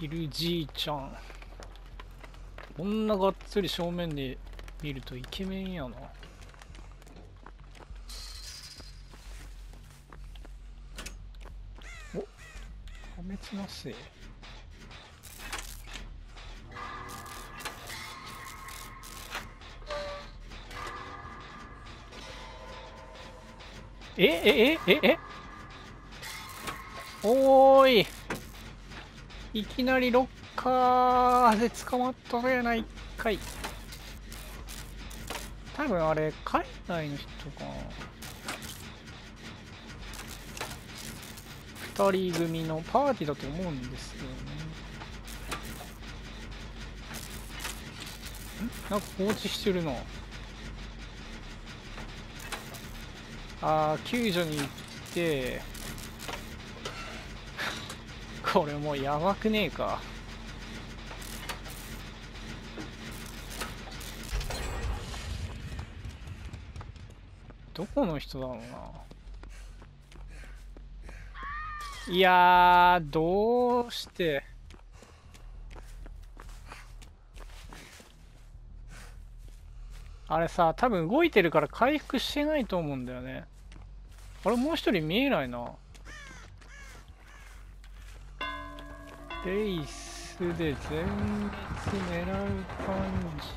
いるじいちゃん。こんながっつり正面で見るとイケメンやな。お破滅なせいえええええ？おーい。いきなりロッカーで捕まったやないかい。多分あれ海外の人か。な2人組のパーティーだと思うんですよね。ん？なんか放置してるな。あー救助に行ってこれもうやばくねえか。どこの人だろうな。いやどうして。あれさ多分動いてるから回復してないと思うんだよね。あれもう一人見えないな。レイスで全滅狙う感じ。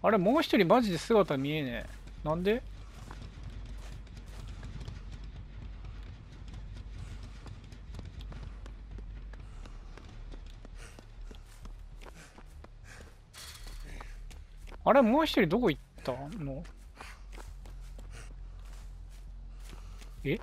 あれもう一人マジで姿見えねえ。なんで？あれもう一人どこ行ったの？え？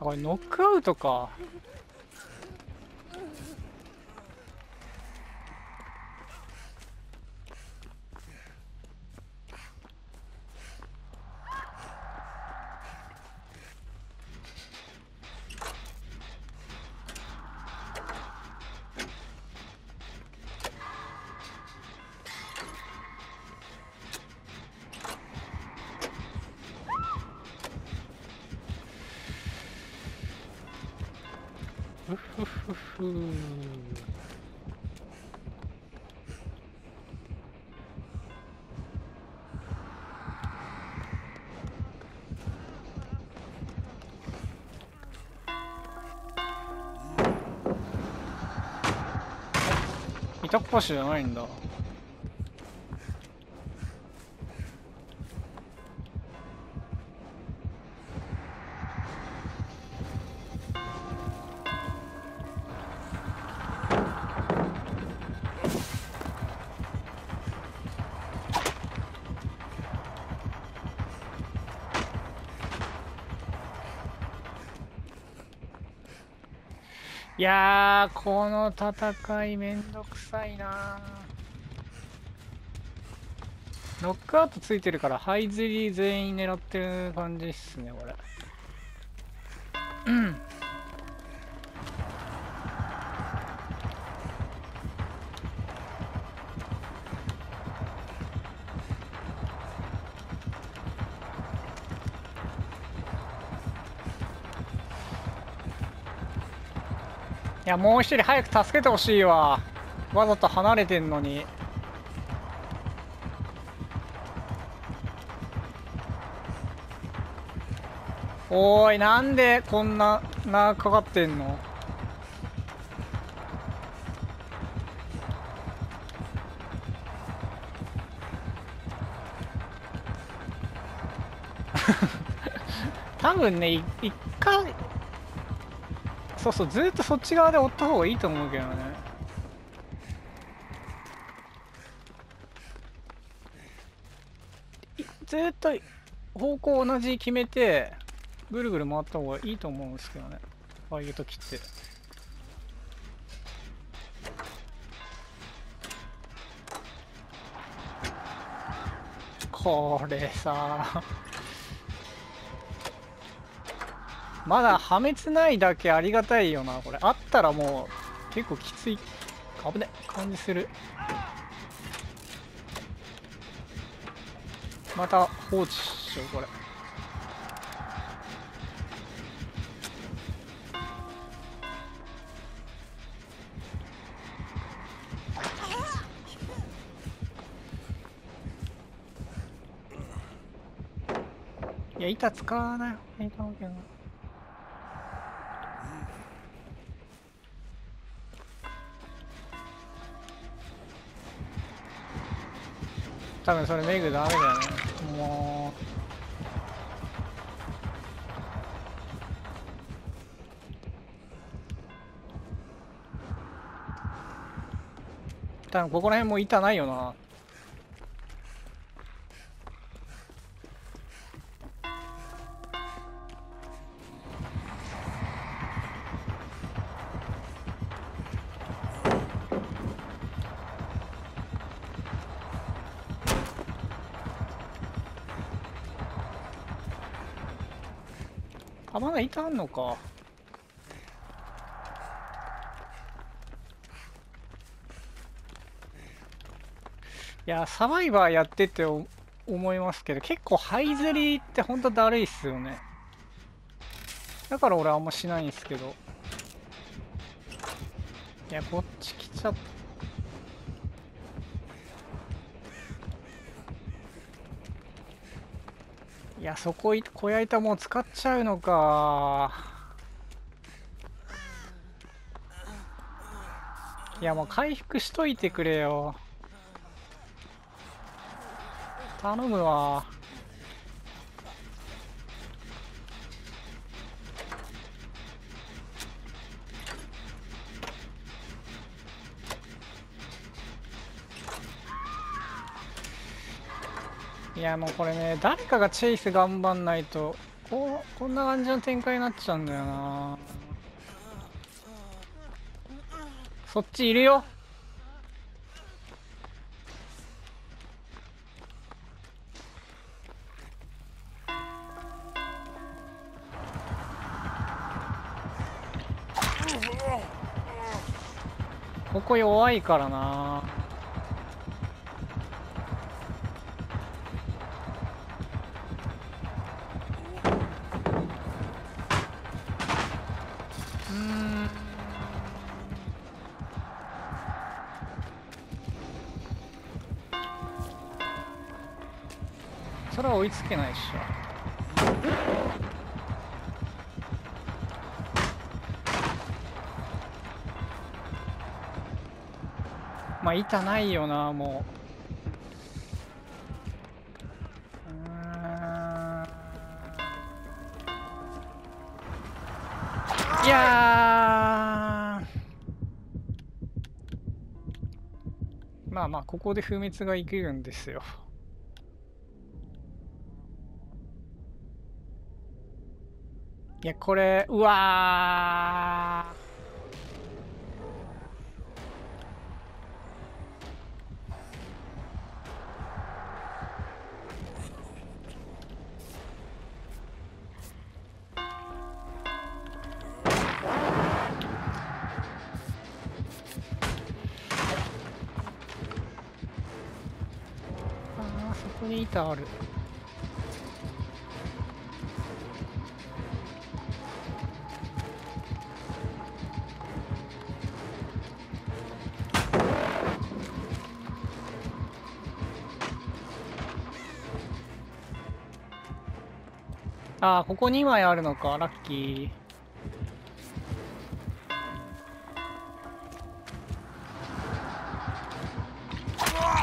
あこれノックアウトか。ふふふふ板っ端じゃないんだ。いやーこの戦いめんどくさいなノックアウトついてるからハイズリー全員狙ってる感じっすねこれ。うん。いやもう一人早く助けてほしいわ。わざと離れてんのに。おーいなんでこんななかかってんの？多分ねい一回そうそうずっとそっち側で追った方がいいと思うけどね。ずっと方向同じ決めてぐるぐる回った方がいいと思うんですけどね。ああいう時って。これさまだ破滅ないだけありがたいよなこれ。あったらもう結構きつい危ね。感じする。また放置しようこれ。いや板使わない方がいいかもけどな多分それメグダメだよね。もう。多分ここら辺もう板ないよなあまだ板あんのか。いやサバイバーやってて思いますけど結構ハイズリってほんとだるいっすよね。だから俺あんましないんですけど。いやこっち来ちゃった。いやそこ小屋板もう使っちゃうのか。いやもう回復しといてくれよ。頼むわ。いやもうこれね誰かがチェイス頑張んないとここんな感じの展開になっちゃうんだよな。そっちいるよ。ここ弱いからな。れは追いつけないっしょ。まあ板ないよなもう。いやー。まあまあここで不滅がいけるんですよ。いやこれうわー。あーそこに板ある。ああここ2枚あるのか。ラッキー。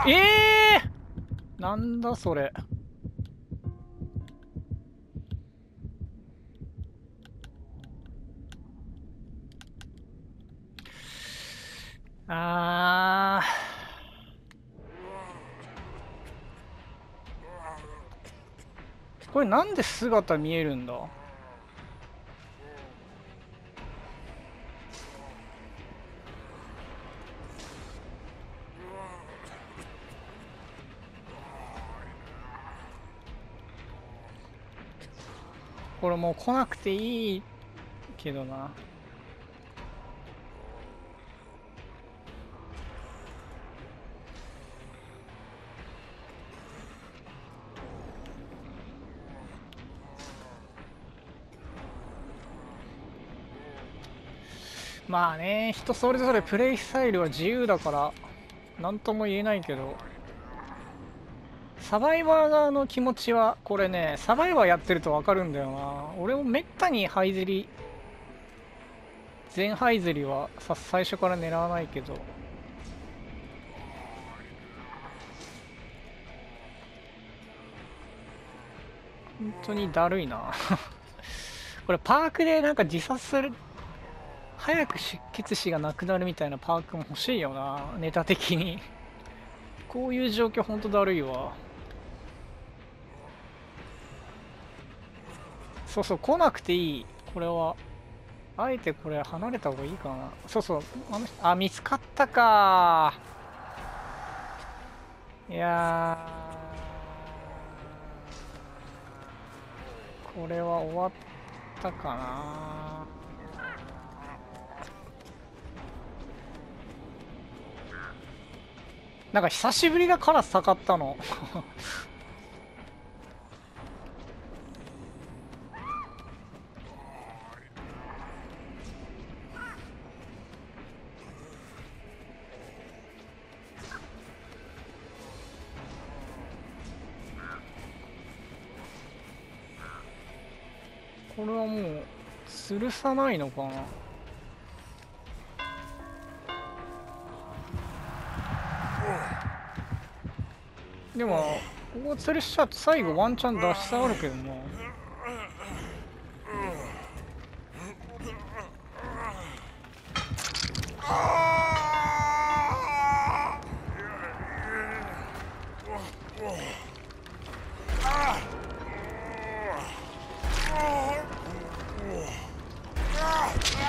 ええー、なんだそれ。あー。これなんで姿見えるんだ？これもう来なくていいけどな。まあね人それぞれプレイスタイルは自由だから何とも言えないけど。サバイバー側の気持ちはこれねサバイバーやってると分かるんだよな。俺もめったにハイゼリ全ハイゼリはさ最初から狙わないけど。本当にだるいな。これパークでなんか自殺する早く出血死がなくなるみたいなパークも欲しいよなネタ的に。こういう状況ほんとだるいわ。そうそう来なくていい。これは。あえてこれ離れた方がいいかな。そうそうあのあ見つかったか。いやこれは終わったかな。なんか久しぶりだから下がったの。これはもう吊るさないのかな？でもここ吊るしちゃうと最後ワンチャン出し下がるけどな。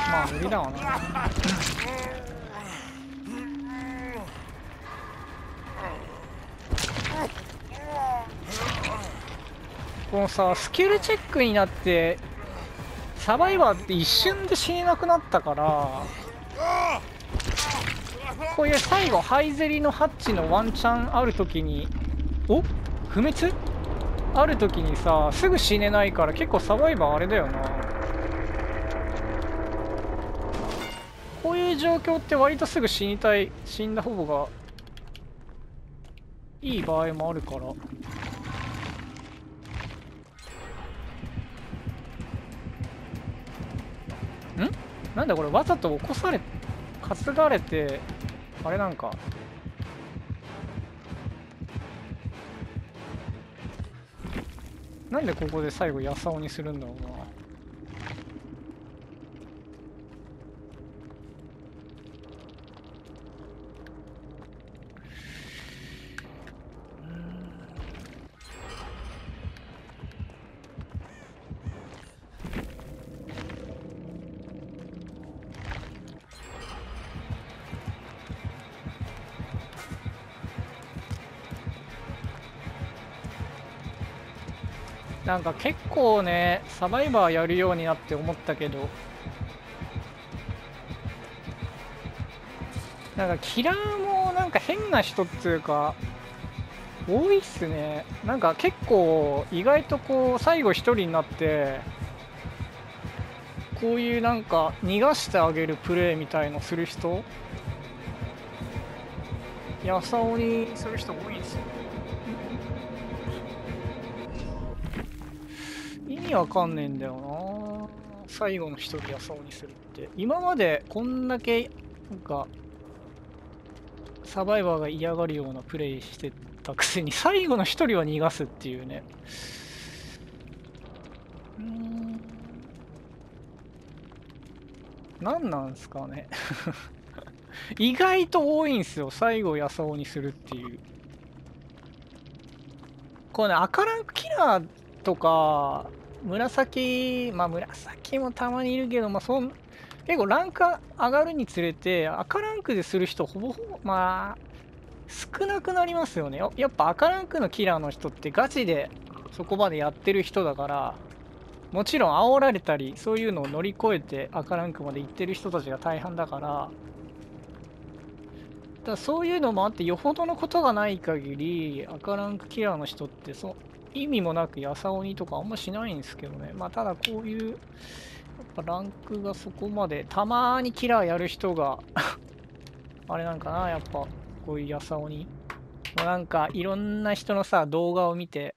まあ無理だわな。このさスキルチェックになってサバイバーって一瞬で死ねなくなったからこういう最後ハイゼリのハッチのワンチャンある時にお？不滅？ある時にさすぐ死ねないから結構サバイバーあれだよな。こういう状況って割とすぐ死にたい死んだ方がいい場合もあるから。なんだこれわざと起こされ担がれてあれなんか。なんでここで最後やさおにするんだろうな。なんか結構ねサバイバーやるようになって思ったけどなんかキラーもなんか変な人っていうか多いっすね。なんか結構意外とこう最後一人になってこういうなんか逃がしてあげるプレーみたいのする人やさおにする人多いですよね。味わかんねえんだよな。最後の一人やさおにするって。今までこんだけなんかサバイバーが嫌がるようなプレイしてたくせに最後の一人は逃がすっていうね。うん。何なんすかね。意外と多いんすよ。最後やさおにするっていう。これね赤ランクキラーとか紫まあ紫もたまにいるけどまあそん結構ランク上がるにつれて赤ランクでする人ほぼほぼまあ少なくなりますよね。やっぱ赤ランクのキラーの人ってガチでそこまでやってる人だからもちろん煽られたりそういうのを乗り越えて赤ランクまで行ってる人たちが大半だからだそういうのもあってよほどのことがない限り赤ランクキラーの人ってそ意味もなくやさ鬼とかあんましないんですけどね。まあただこういうやっぱランクがそこまでたまにキラーやる人が あれなんかなやっぱこういうやさ鬼もうなんかいろんな人のさ動画を見て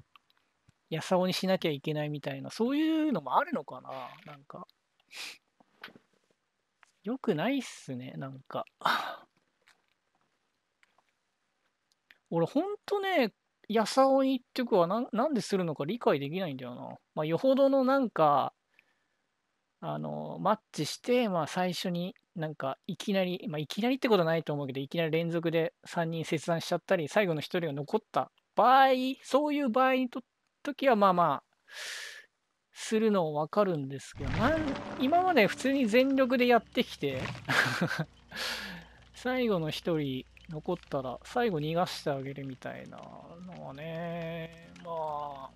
やさ鬼しなきゃいけないみたいなそういうのもあるのかななんか。よくないっすねなんか。俺ほんとねやさ鬼っていうかななんでするのか理解できないんだよな。まあ、よほどのなんか、あの、マッチして、まあ、最初になんかいきなり、まあ、いきなりってことはないと思うけど、いきなり連続で3人切断しちゃったり、最後の1人が残った場合、そういう場合の時はまあまあ、するの分かるんですけど、なん今まで普通に全力でやってきて 最後の1人残ったら最後逃がしてあげるみたいなのはね、まあ、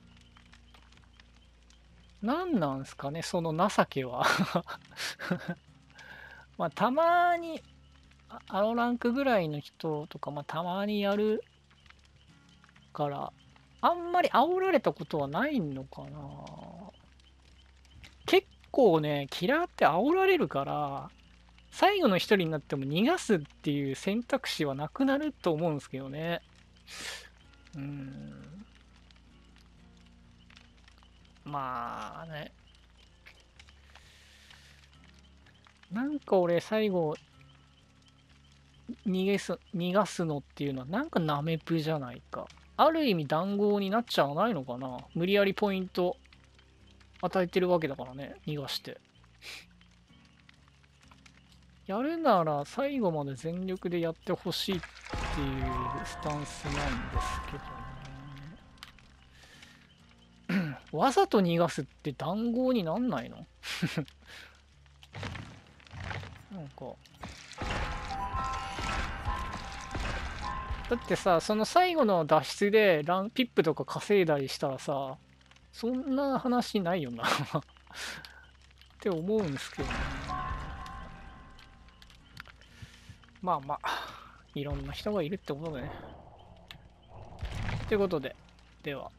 何なんすかね、その情けは まあ、たまに、あのランクぐらいの人とか、まあ、たまにやるから、あんまり煽られたことはないのかな。結構ね、キラーって煽られるから、最後の一人になっても逃がすっていう選択肢はなくなると思うんですけどね。うん。まあね。なんか俺最後逃げす逃がすのっていうのはなんかナメプじゃないか。ある意味談合になっちゃわないのかな無理やりポイント与えてるわけだからね、逃がして。やるなら最後まで全力でやってほしいっていうスタンスなんですけどね。わざと逃がすって談合になんないの？なんか。だってさ、その最後の脱出でランピップとか稼いだりしたらさ、そんな話ないよな って思うんですけどね。まあまあ、いろんな人がいるってことでね。ということで、では。